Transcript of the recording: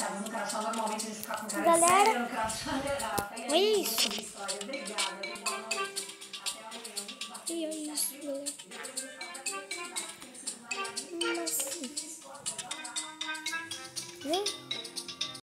colocadas no crachá. Normalmente a gente fica com cara Galera. séria no crachá. É isso. Obrigada. E olha isso, galera. Nossa. Vem.